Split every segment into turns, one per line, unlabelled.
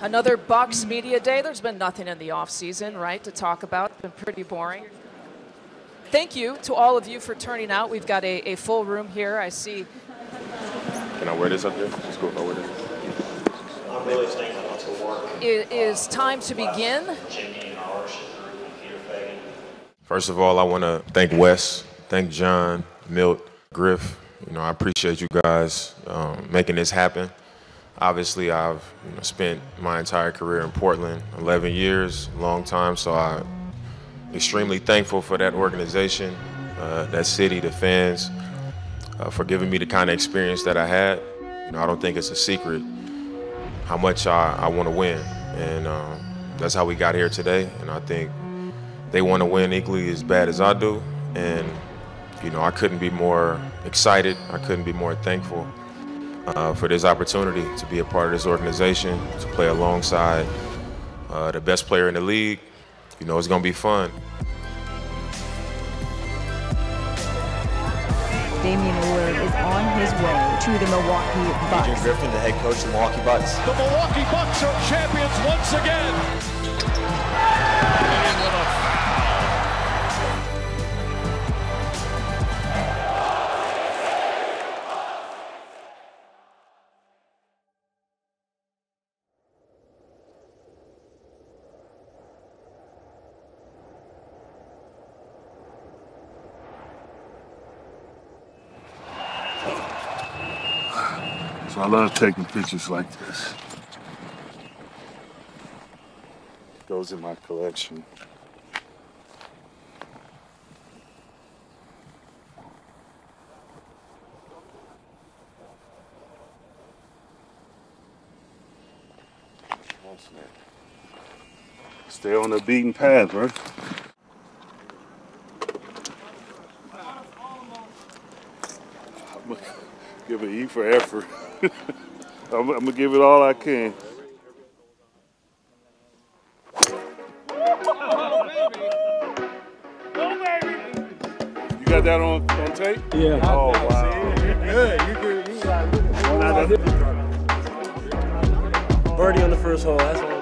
Another Bucks media day. There's been nothing in the offseason, right, to talk about. It's been pretty boring. Thank you to all of you for turning out. We've got a, a full room here. I see.
Can I wear this up here? It's cool if I wear this.
I'm really thankful to work.
It is time to begin.
Jamie Marsh and Peter Feigin.
First of all, I want to thank Wes, thank John, Milt, Griff. You know, I appreciate you guys um, making this happen. Obviously, I've you know, spent my entire career in Portland, 11 years, long time. So I'm extremely thankful for that organization, uh, that city, the fans, uh, for giving me the kind of experience that I had. You know, I don't think it's a secret how much I, I want to win, and um, that's how we got here today. And I think they want to win equally as bad as I do, and you know, I couldn't be more excited. I couldn't be more thankful uh, for this opportunity to be a part of this organization, to play alongside uh, the best player in the league. You know, it's going to be fun.
Damian Lillard is on his way to the Milwaukee
AJ
Bucks.
Griffin, the head coach of the Milwaukee Bucks.
The Milwaukee Bucks are champions once again.
I love taking pictures like this. Goes in my collection. Stay on the beaten path, right? Give it E for effort. I'm, I'm gonna give it all I can. You got that on, on tape? Yeah. Oh wow.
Good. You good. You got it. Birdie on the first hole. That's all.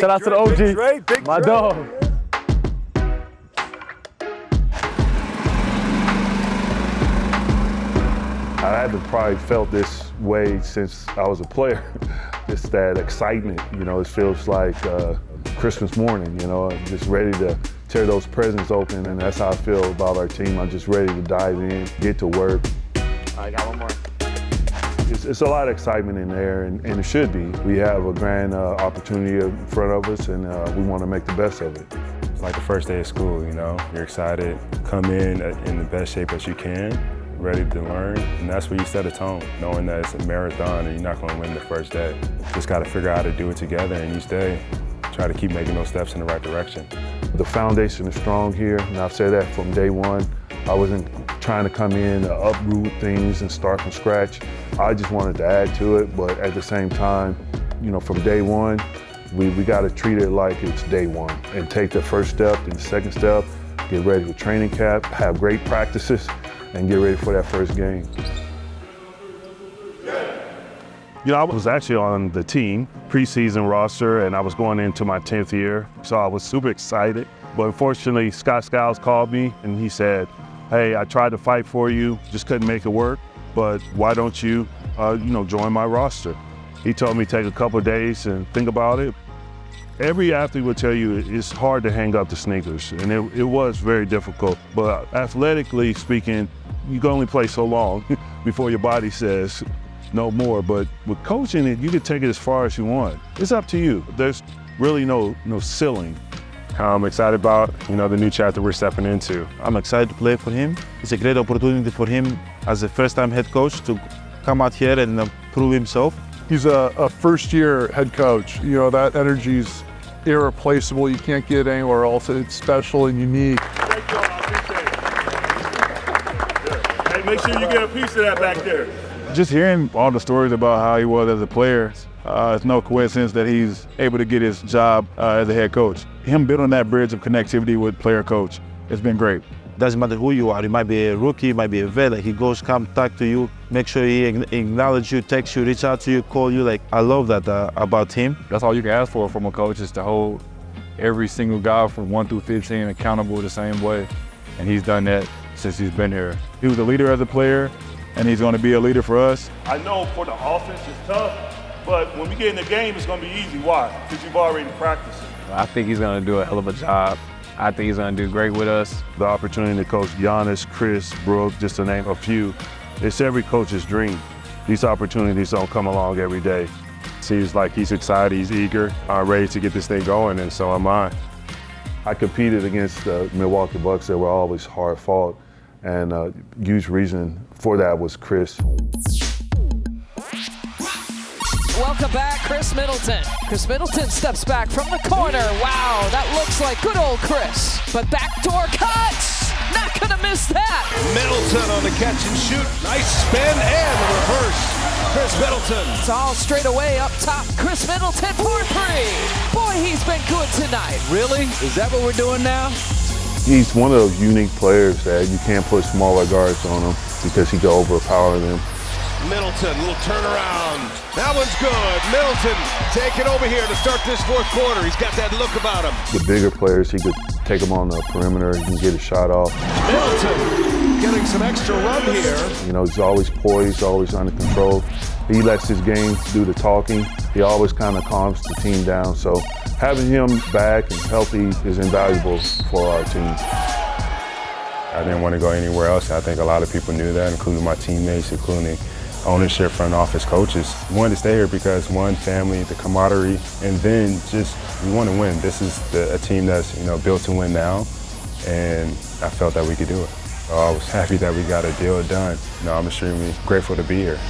Shout out to the OG, my dog.
I haven't probably felt this way since I was a player. Just that excitement, you know, it feels like uh, Christmas morning, you know, I'm just ready to tear those presents open, and that's how I feel about our team. I'm just ready to dive in, get to work.
I got one more.
It's, it's a lot of excitement in there, and, and it should be. We have a grand uh, opportunity in front of us, and uh, we want to make the best of it.
It's like the first day of school, you know. You're excited, come in in the best shape that you can, ready to learn, and that's where you set a tone, knowing that it's a marathon and you're not going to win the first day. Just got to figure out how to do it together, and each day, try to keep making those steps in the right direction.
The foundation is strong here, and I've said that from day one. I wasn't trying to come in to uproot things and start from scratch. I just wanted to add to it, but at the same time, you know, from day one, we, we got to treat it like it's day one and take the first step and the second step, get ready for training camp, have great practices, and get ready for that first game. You know, I was actually on the team preseason roster, and I was going into my 10th year, so I was super excited. But unfortunately, Scott Skiles called me and he said, "Hey, I tried to fight for you, just couldn't make it work. But why don't you, uh, you know, join my roster?" He told me take a couple days and think about it. Every athlete will tell you it's hard to hang up the sneakers, and it, it was very difficult. But athletically speaking, you can only play so long before your body says no more. But with coaching it, you can take it as far as you want. It's up to you. There's really no no ceiling.
I'm excited about, you know, the new chapter we're stepping into.
I'm excited to play for him. It's a great opportunity for him as a first-time head coach to come out here and uh, prove himself.
He's a, a first year head coach. You know, that energy's irreplaceable. You can't get anywhere else. It's special and unique.
Thank you all. I appreciate it. Hey, make sure you get a piece of that back there.
Just hearing all the stories about how he was as a player, uh, it's no coincidence that he's able to get his job uh, as a head coach. Him building that bridge of connectivity with player coach, it's been great.
Doesn't matter who you are. You might be a rookie, you might be a vet. Like he goes, come talk to you, make sure he acknowledge you, text you, reach out to you, call you. Like I love that uh, about him.
That's all you can ask for from a coach is to hold every single guy from one through 15 accountable the same way. And he's done that since he's been here. He was a leader as a player, and he's going to be a leader for us.
I know for the offense it's tough, but when we get in the game, it's going to be easy. Why? Because you've already practiced.
I think he's going to do a hell of a job. I think he's going to do great with us.
The opportunity to coach Giannis, Khris, Brook, just to name a few, it's every coach's dream. These opportunities don't come along every day. Seems like he's excited, he's eager, uh, ready to get this thing going, and so am I. I competed against the Milwaukee Bucks that were always hard fought, and a huge reason for that was Khris.
Welcome back, Khris Middleton. Khris Middleton steps back from the corner. Wow, that looks like good old Khris. But backdoor cuts. Not gonna miss that.
Middleton on the catch and shoot. Nice spin and the reverse. Khris Middleton.
It's all straight away up top. Khris Middleton for three. Boy, he's been good tonight.
Really? Is that what we're doing now?
He's one of those unique players that you can't put smaller guards on him because he can overpower them.
Middleton, little turnaround. That one's good. Middleton taking over here to start this fourth quarter. He's got that look about him.
The bigger players, he could take them on the perimeter. He can get a shot off.
Middleton getting some extra run here.
You know, he's always poised, always under control. He lets his game do the talking. He always kind of calms the team down. So having him back and healthy is invaluable for our team.
I didn't want to go anywhere else. I think a lot of people knew that, including my teammates, including ownership, front office, coaches. We wanted to stay here because one, family, the camaraderie, and then just we want to win. This is the, a team that's you know built to win now, and I felt that we could do it. I was happy that we got a deal done. You know, I'm extremely grateful to be here.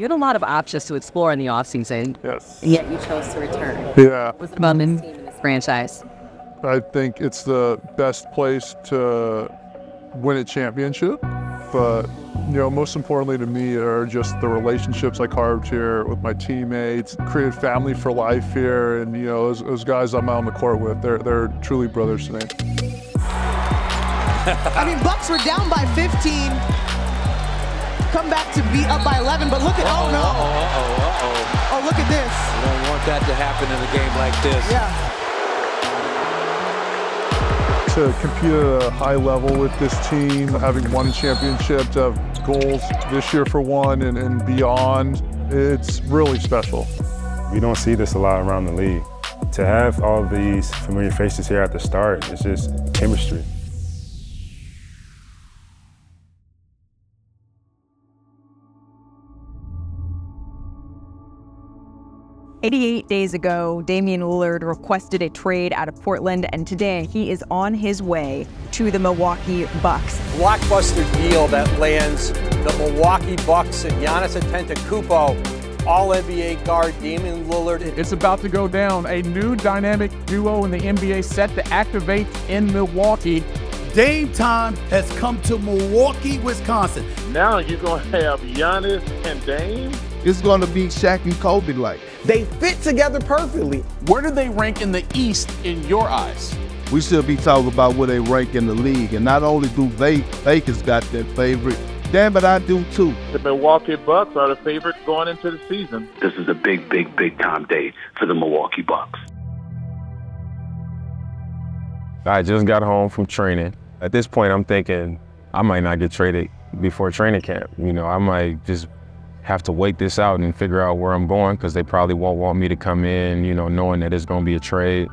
You had a lot of options to explore in the offseason.
Yes.
And yet you chose to return.
Yeah.
What's about this team and this franchise?
I think it's the best place to win a championship. But, you know, most importantly to me are just the relationships I carved here with my teammates, created family for life here. And, you know, those, those guys I'm out on the court with, they're, they're truly brothers to me.
I mean, Bucks were down by 15, come back to be up by 11, but look at, oh,
Uh-oh,
oh no.
Uh-oh, uh-oh, uh-oh.
Oh, look at this.
You don't want that to happen in a game like this.
Yeah.
To compete at a high level with this team, having won championships, championship, have goals this year for one and, and beyond, it's really special.
We don't see this a lot around the league. To have all these familiar faces here at the start, it's just chemistry.
88 days ago, Damian Lillard requested a trade out of Portland, and today he is on his way to the Milwaukee Bucks.
Blockbuster deal that lands the Milwaukee Bucks and Giannis Antetokounmpo, All-NBA guard Damian Lillard.
It's about to go down. A new dynamic duo in the NBA set to activate in Milwaukee.
Dame time has come to Milwaukee, Wisconsin.
Now you're going to have Giannis and Dame.
It's going to be Shaq and Kobe like.
They fit together perfectly.
Where do they rank in the East in your eyes?
We should be talking about where they rank in the league. And not only do they, Lakers got their favorite, damn it, I do too.
The Milwaukee Bucks are the favorite going into the season.
This is a big, big, big time day for the Milwaukee Bucks.
I just got home from training. At this point, I'm thinking I might not get traded before training camp. You know, I might just have to wait this out and figure out where I'm going because they probably won't want me to come in, you know, knowing that it's going to be a trade.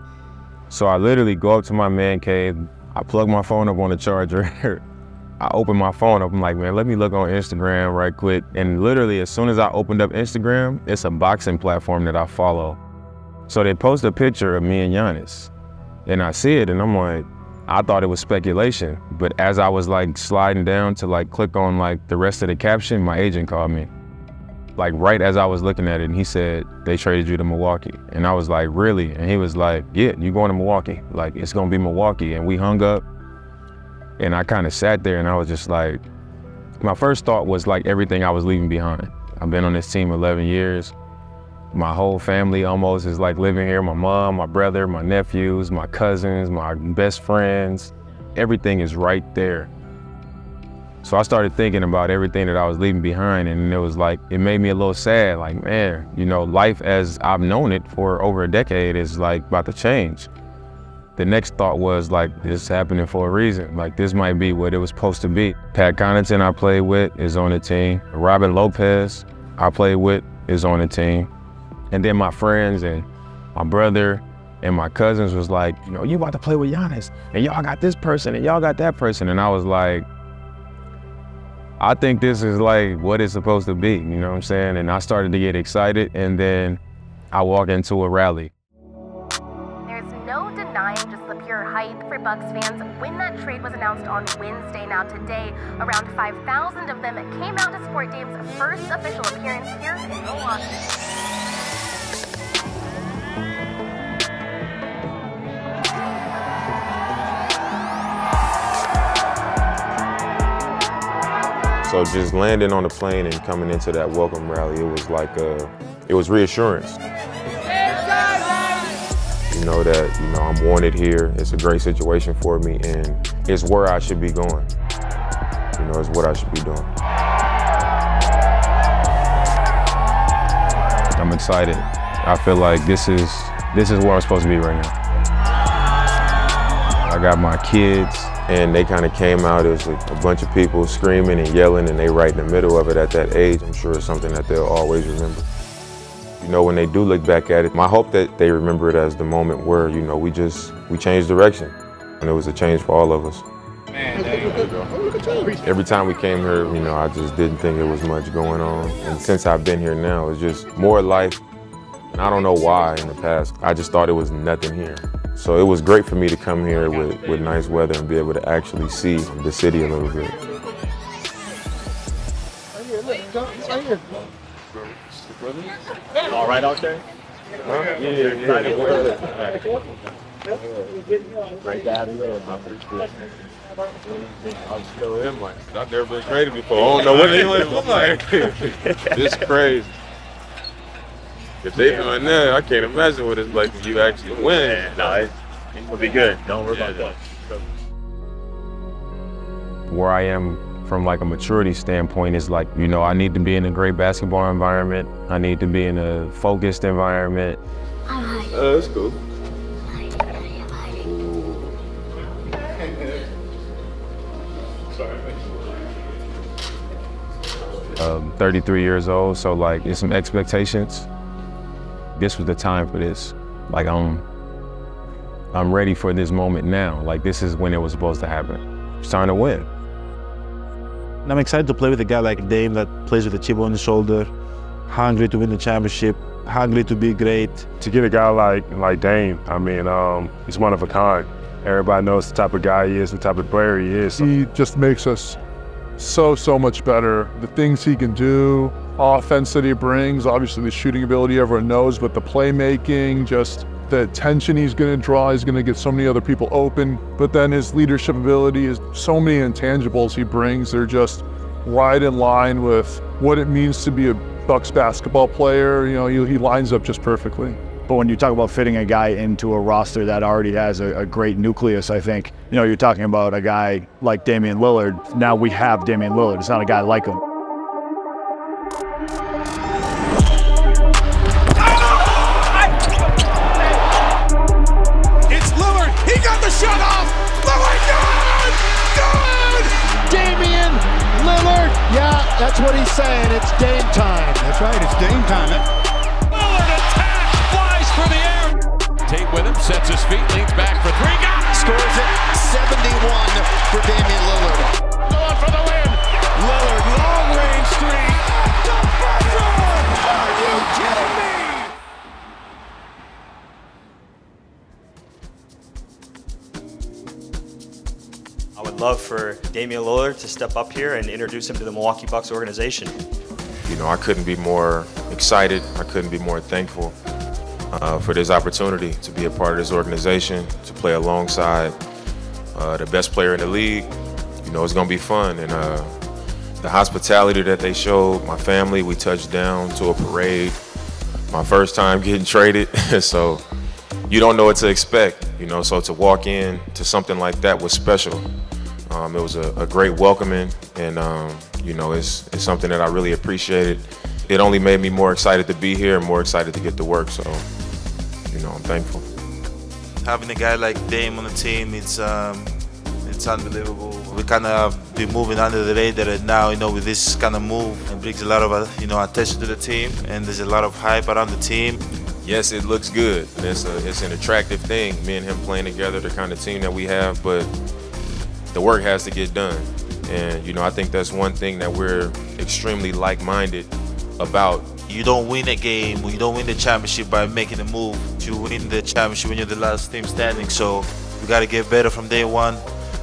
So I literally go up to my man cave. I plug my phone up on the charger. I open my phone up. I'm like, man, let me look on Instagram right quick. And literally, as soon as I opened up Instagram, it's a boxing platform that I follow. So they post a picture of me and Giannis. And I see it and I'm like, I thought it was speculation. But as I was like sliding down to like click on like the rest of the caption, my agent called me. Like right as I was looking at it, and he said, they traded you to Milwaukee. And I was like, really? And he was like, yeah, you going to Milwaukee. Like, it's gonna be Milwaukee. And we hung up, and I kind of sat there and I was just like, my first thought was like everything I was leaving behind. I've been on this team 11 years. My whole family almost is like living here. My mom, my brother, my nephews, my cousins, my best friends. Everything is right there. So I started thinking about everything that I was leaving behind and it was like, it made me a little sad. Like, man, you know, life as I've known it for over a decade is like about to change. The next thought was like, this is happening for a reason. Like this might be what it was supposed to be. Pat Connaughton I played with is on the team. Robin Lopez I played with is on the team. And then my friends and my brother and my cousins was like, you know, you about to play with Giannis and y'all got this person and y'all got that person. And I was like, I think this is like what it's supposed to be, you know what I'm saying? And I started to get excited and then I walk into a rally.
There's no denying just the pure hype for Bucks fans when that trade was announced on Wednesday. Now today, around 5,000 of them came out to support Dame's first official appearance here in Milwaukee.
So just landing on the plane and coming into that welcome rally, it was like a, it was reassurance. You know that, you know, I'm wanted here. It's a great situation for me and it's where I should be going. You know, it's what I should be doing.
I'm excited. I feel like this is this is where I'm supposed to be right now. I got my kids.
And they kind of came out as like a bunch of people screaming and yelling and they right in the middle of it at that age. I'm sure it's something that they'll always remember. You know, when they do look back at it, my hope that they remember it as the moment where, you know, we just, we changed direction. And it was a change for all of us. Every time we came here, you know, I just didn't think there was much going on. And since I've been here now, it's just more life. And I don't know why in the past. I just thought it was nothing here. So it was great for me to come here with, with nice weather and be able to actually see the city a little bit.
All right out there?
Huh?
Yeah, yeah, yeah. Great to have you there, man.
I'm still in like I've never been traded before. I don't know what they look like. it's crazy. If they doing that, I can't imagine what it's like if you actually win.
No, it, it'll be good. Don't worry about that.
Where I am from like a maturity standpoint is like, you know, I need to be in a great basketball environment. I need to be in a focused environment.
Uh, that's cool.
Um, 33 years old, so like it's some expectations. This was the time for this. Like I'm, I'm ready for this moment now. Like this is when it was supposed to happen. It's time to win.
And I'm excited to play with a guy like Dame that plays with a chip on his shoulder, hungry to win the championship, hungry to be great.
To get a guy like like Dame, I mean, um, he's one of a kind. Everybody knows the type of guy he is, the type of player he is.
He just makes us so, so much better. The things he can do, offense that he brings, obviously the shooting ability everyone knows, but the playmaking, just the attention he's going to draw, he's going to get so many other people open. But then his leadership ability is so many intangibles he brings. They're just right in line with what it means to be a Bucks basketball player. You know, he, he lines up just perfectly.
But when you talk about fitting a guy into a roster that already has a, a, great nucleus, I think, you know, you're talking about a guy like Damian Lillard. Now we have Damian Lillard. It's not a guy like him.
That's what he's saying. It's game time.
That's right. It's game time.
Lillard attack, flies for the air. Tate with him, sets his feet, leans back for three, got it!
Scores it 71 for Damian Lillard.
Going for the win. Lillard, long range three. Are you kidding
love for Damian Lillard to step up here and introduce him to the Milwaukee Bucks organization.
You know, I couldn't be more excited. I couldn't be more thankful uh, for this opportunity to be a part of this organization, to play alongside uh, the best player in the league. You know, it's going to be fun. And uh, the hospitality that they showed, my family, we touched down to a parade. My first time getting traded. so you don't know what to expect, you know. So to walk in to something like that was special. Um, it was a, a, great welcoming, and um, you know, it's, it's something that I really appreciated. It only made me more excited to be here and more excited to get to work. So, you know, I'm thankful.
Having a guy like Dame on the team, it's um, it's unbelievable. We kind of be moving under the radar and now, you know, with this kind of move, it brings a lot of, uh, you know, attention to the team and there's a lot of hype around the team.
Yes, it looks good. It's, a, it's an attractive thing, me and him playing together, the kind of team that we have, but the work has to get done. And, you know, I think that's one thing that we're extremely like-minded about.
You don't win a game, you don't win the championship by making a move. You win the championship when you're the last team standing. So we got to get better from day one.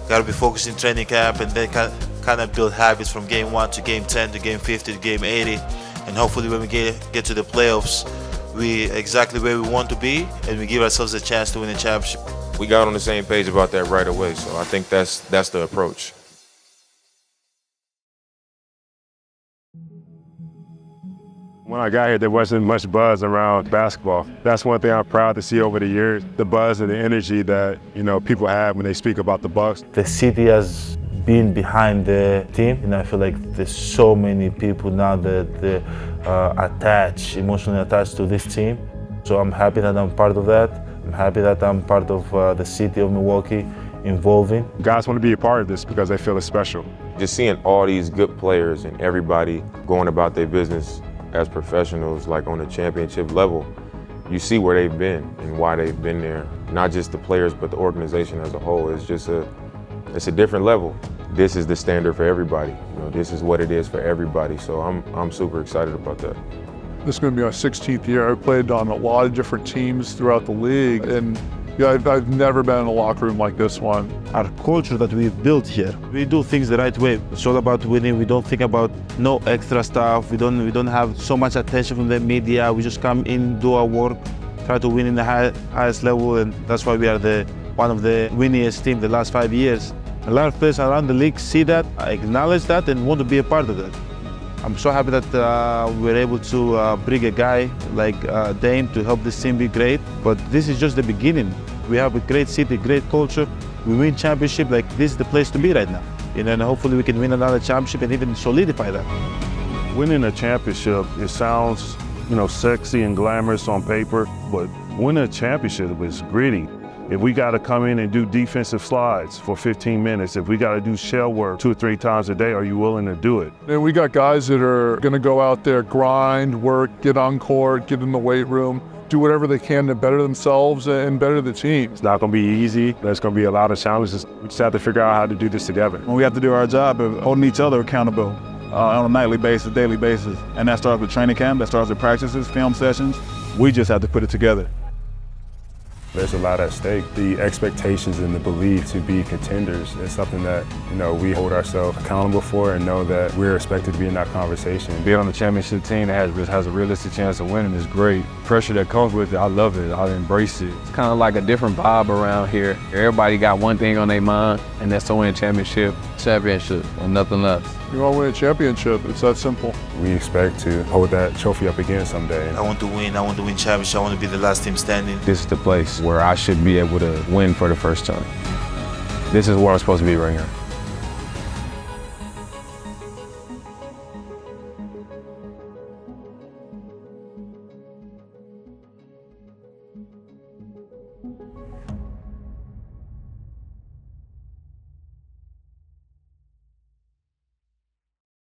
Got to be focused in training camp and then kind of build habits from game one to game 10 to game 50 to game 80. And hopefully when we get, get to the playoffs, we exactly where we want to be and we give ourselves a chance to win the championship.
We got on the same page about that right away, so I think that's that's the approach.
When I got here, there wasn't much buzz around basketball. That's one thing I'm proud to see over the years, the buzz and the energy that, you know, people have when they speak about the Bucks.
The city has been behind the team, and I feel like there's so many people now that they uh, attached, emotionally attached to this team. So I'm happy that I'm part of that. I'm happy that I'm part of uh, the city of Milwaukee involving.
Guys want to be a part of this because they feel it's special.
Just seeing all these good players and everybody going about their business as professionals, like on a championship level, you see where they've been and why they've been there. Not just the players, but the organization as a whole. It's just a, it's a different level. This is the standard for everybody. You know, this is what it is for everybody. So I'm, I'm super excited about that.
This is going to be my 16th year. I've played on a lot of different teams throughout the league, and I've, I've, never been in a locker room like this one.
Our culture that we've built here, we do things the right way. It's all about winning. We don't think about no extra stuff. We don't we don't have so much attention from the media. We just come in, do our work, try to win in the high, highest level, and that's why we are the one of the winningest team the last five years. A lot of players around the league see that, acknowledge that, and want to be a part of that. I'm so happy that uh, we're able to uh, bring a guy like uh, Dame to help this team be great. But this is just the beginning. We have a great city, great culture. We win championship, like this is the place to be right now. And then hopefully we can win another championship and even solidify that.
Winning a championship, it sounds, you know, sexy and glamorous on paper, but winning a championship is gritty. If we got to come in and do defensive slides for 15 minutes, if we got to do shell work two or three times a day, are you willing to do it?
And we got guys that are going to go out there, grind, work, get on court, get in the weight room, do whatever they can to better themselves and better the team.
It's not going to be easy. There's going to be a lot of challenges. We just have to figure out how to do this together.
We have to do our job of holding each other accountable. Uh, on a nightly basis, daily basis. And that starts with training camp, that starts with practices, film sessions. We just have to put it together.
There's a lot at stake. The expectations and the belief to be contenders is something that, you know, we hold ourselves accountable for and know that we're expected to be in that conversation.
Being on the championship team that has, has a realistic chance of winning is great. Pressure that comes with it, I love it. I embrace it.
It's kind of like a different vibe around here. Everybody got one thing on their mind, and that's to win a championship, championship, and nothing less.
You want to win a championship, it's that simple.
We expect to hold that trophy up again someday.
I want to win, I want to win championship, I want to be the last team standing.
This is the place where I should be able to win for the first time. This is where I'm supposed to be right here.